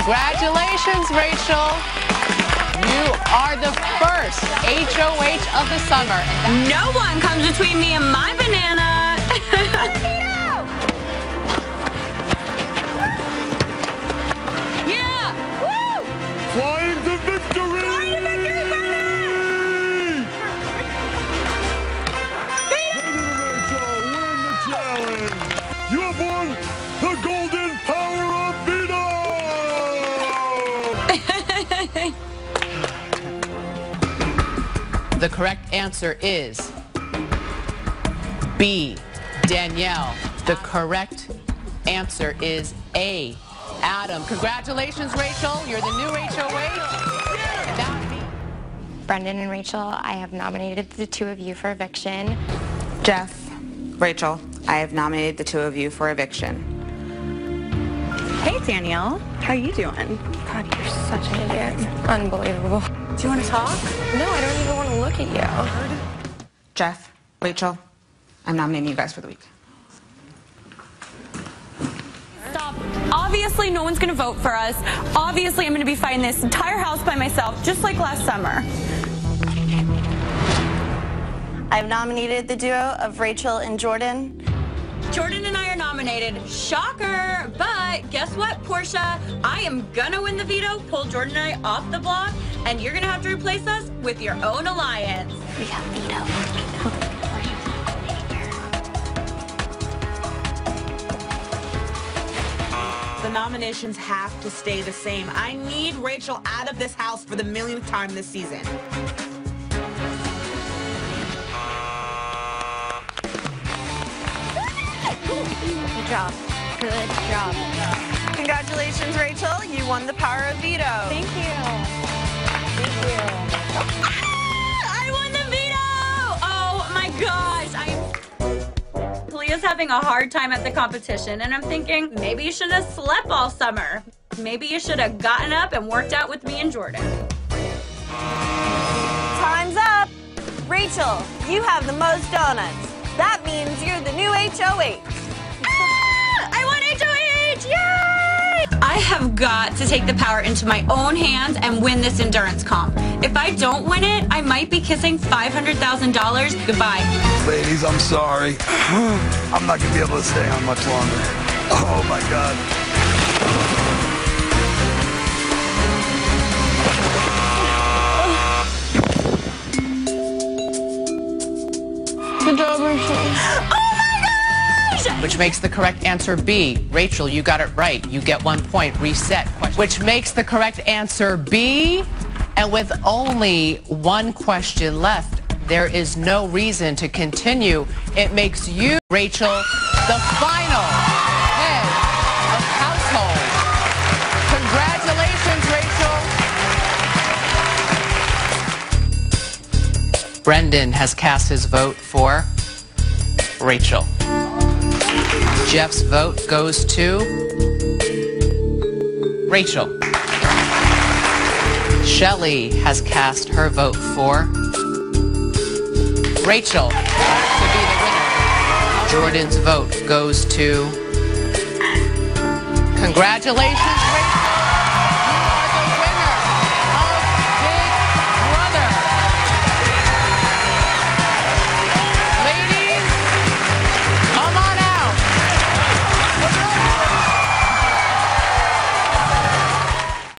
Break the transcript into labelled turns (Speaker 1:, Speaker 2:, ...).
Speaker 1: Congratulations, Rachel. You are the first HOH of the summer.
Speaker 2: No one comes between me and my banana. yeah! Woo!
Speaker 3: Flying to victory! The
Speaker 1: correct answer is B, Daniele. The correct answer is A, Adam. Congratulations, Rachel. You're the new HOH. And now
Speaker 4: Brendan and Rachel, I have nominated the two of you for eviction.
Speaker 5: Jeff, Rachel, I have nominated the two of you for eviction.
Speaker 2: Hey, Daniele. How are you doing?
Speaker 4: God, you're such an idiot. Unbelievable.
Speaker 2: Do you want to talk?
Speaker 4: No, I don't even want to look at you.
Speaker 5: Jeff, Rachel, I'm nominating you guys for the week.
Speaker 2: Stop. Obviously, no one's going to vote for us. Obviously, I'm going to be fighting this entire house by myself, just like last summer.
Speaker 6: I've nominated the duo of Rachel and Jordan.
Speaker 2: Jordan and I are nominated. Shocker! But guess what, Porsche? I am gonna win the veto, pull Jordan and I off the block, and you're gonna have to replace us with your own alliance.
Speaker 4: We have veto.
Speaker 7: The nominations have to stay the same. I need Rachel out of this house for the millionth time this season.
Speaker 4: Good job. Good job.
Speaker 6: Congratulations, Rachel. You won the power of veto.
Speaker 2: Thank you. Thank you. Ah, I won the veto! Oh my gosh. I'm Leah's having a hard time at the competition, and I'm thinking maybe you should have slept all summer. Maybe you should have gotten up and worked out with me and Jordan.
Speaker 6: Time's up. Rachel, you have the most donuts. That means you're the new HOH.
Speaker 2: Got to take the power into my own hands and win this endurance comp. If I don't win it, I might be kissing $500,000 goodbye.
Speaker 3: Ladies, I'm sorry. I'm not gonna be able to stay on much longer. Oh my god.
Speaker 4: Good job, Rachel.
Speaker 1: Oh, Which makes the correct answer B. Rachel, you got it right. You get one point. Reset. Question. Which makes the correct answer B. And with only one question left, there is no reason to continue. It makes you, Rachel, the final head of household. Congratulations, Rachel. Brendan has cast his vote for Rachel. Jeff's vote goes to Rachel. Shelly has cast her vote for Rachel to be the winner. Jordan's vote goes to Congratulations,